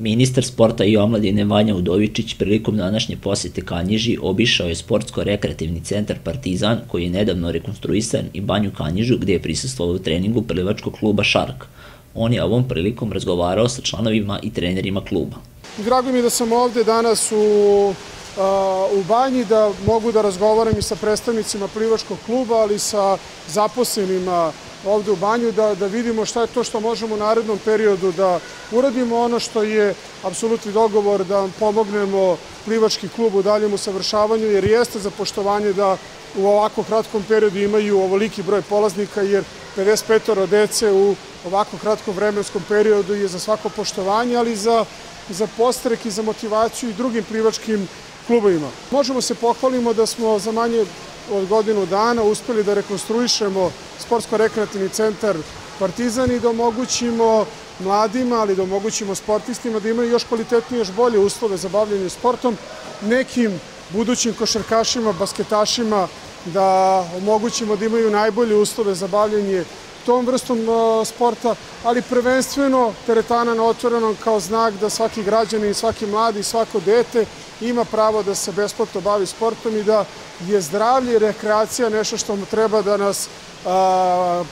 Ministar sporta i omladine Vanja Udovičić prilikom današnje posete Kanjiži obišao je sportsko-rekreativni centar Partizan koji je nedavno rekonstruisan i banju Kanjižu gde je prisustvovao u treningu plivačkog kluba Šark. On je ovom prilikom razgovarao sa članovima i trenerima kluba. Drago mi je da sam ovde danas u, u banji, da mogu da razgovaram i sa predstavnicima plivačkog kluba, ali sa zaposlenima ovde u banju, da, da vidimo šta je to što možemo u narednom periodu da uradimo, ono što je apsolutni dogovor da pomognemo plivački klub u daljem usavršavanju, jer jeste za poštovanje da u ovako kratkom periodu imaju ovoliki broj polaznika, jer 55 dece u ovako kratkom vremenskom periodu je za svako poštovanje, ali za, za postrek i za motivaciju i drugim plivačkim klubovima. Možemo se pohvalimo da smo za manje od godinu dana uspeli da rekonstruišemo sportsko-rekreativni centar Partizan i da omogućimo mladima, ali da omogućimo sportistima da imaju još kvalitetnije, još bolje uslove za bavljanje sportom, nekim budućim košarkašima, basketašima, da omogućimo da imaju najbolje uslove za bavljanje tom vrstom sporta, ali prvenstveno teretana na otvorenom kao znak da svaki građanin, svaki mladi, svako dete ima pravo da se besplatno bavi sportom i da je zdravlje i rekreacija nešto što treba da nas a,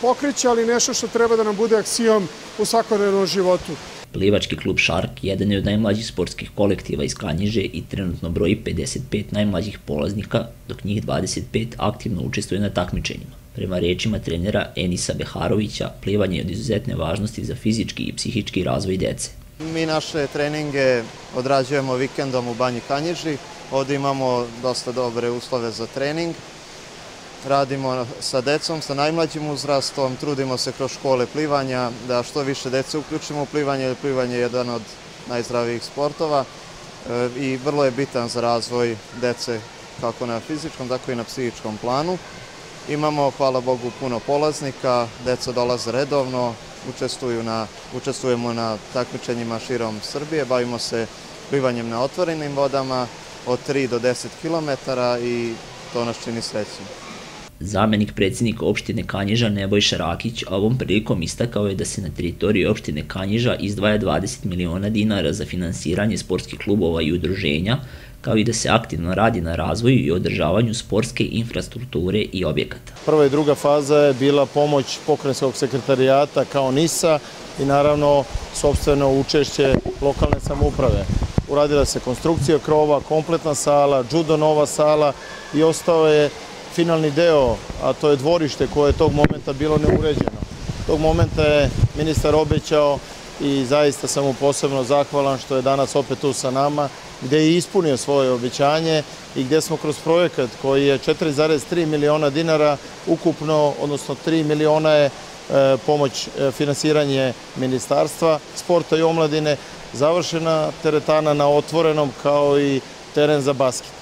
pokreće, ali nešto što treba da nam bude akcijom u svakodnevnom životu. Plivački klub Šark jedan je od najmlađih sportskih kolektiva iz Kanjiže i trenutno broji 55 najmlađih polaznika, dok njih 25 aktivno učestvuje na takmičenjima. Prema rečima trenera Enisa Beharovića, plivanje je od izuzetne važnosti za fizički i psihički razvoj dece. Mi naše treninge odrađujemo vikendom u Banji Kanjiži. Ovde imamo dosta dobre uslove za trening. Radimo sa decom, sa najmlađim uzrastom, trudimo se kroz škole plivanja da što više dece uključimo u plivanje, plivanje je jedan od najzdravijih sportova e, i vrlo je bitan za razvoj dece kako na fizičkom, tako i na psihičkom planu. Imamo, hvala Bogu, puno polaznika, deca dolaze redovno, učestvuju na, učestvujemo na takmičenjima širom Srbije, bavimo se plivanjem na otvorenim vodama od 3 do 10 km i to nas čini srećim. Zamenik predsjednika opštine Kanjiža Nebojša Rakić ovom prilikom istakao je da se na teritoriji opštine Kanjiža izdvaja 20 miliona dinara za finansiranje sportskih klubova i udruženja, kao i da se aktivno radi na razvoju i održavanju sportske infrastrukture i objekata. Prva i druga faza je bila pomoć pokrenjskog sekretarijata kao NISA i naravno sobstveno učešće lokalne samouprave. Uradila se konstrukcija krova, kompletna sala, judo nova sala i ostao je finalni deo, a to je dvorište koje je tog momenta bilo neuređeno. Tog momenta je ministar obećao i zaista sam mu posebno zahvalan što je danas opet tu sa nama, gde je ispunio svoje obećanje i gde smo kroz projekat koji je 4,3 miliona dinara ukupno, odnosno 3 miliona je e, pomoć e, finansiranje ministarstva, sporta i omladine, završena teretana na otvorenom kao i teren za basket.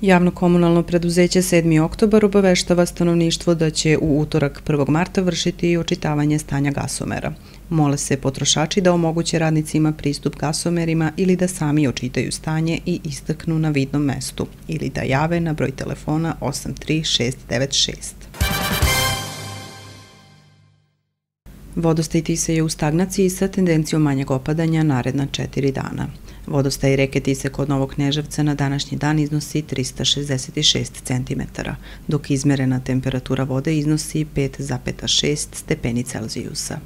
Javno komunalno preduzeće 7. oktobar obaveštava stanovništvo da će u utorak 1. marta vršiti i očitavanje stanja gasomera. Mole se potrošači da omoguće radnicima pristup gasomerima ili da sami očitaju stanje i istaknu na vidnom mestu ili da jave na broj telefona 83696. Vodostaj Tise je u stagnaciji sa tendencijom manjeg opadanja naredna četiri dana. Vodostaj reke Tise kod Novog Kneževca na današnji dan iznosi 366 cm, dok izmerena temperatura vode iznosi 5,6 stepeni Celzijusa.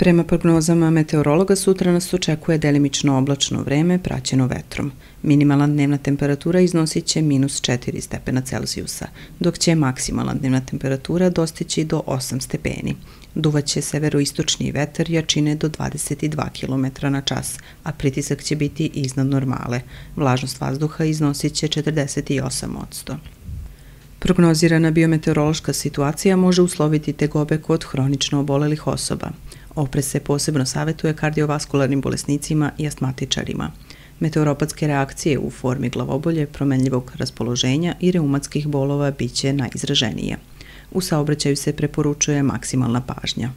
Prema prognozama meteorologa sutra nas očekuje delimično oblačno vreme praćeno vetrom. Minimalna dnevna temperatura iznosit će minus 4 stepena Celzijusa, dok će maksimalna dnevna temperatura dostići do 8 stepeni. Duvaće severoistočni vetar jačine do 22 km na čas, a pritisak će biti iznad normale. Vlažnost vazduha iznosit će 48%. Prognozirana biometeorološka situacija može usloviti tegobe kod hronično obolelih osoba. Oprez se posebno savetuje kardiovaskularnim bolesnicima i astmatičarima. Meteoropatske reakcije u formi glavobolje, promenljivog raspoloženja i reumatskih bolova biće najizraženije. U saobraćaju se preporučuje maksimalna pažnja.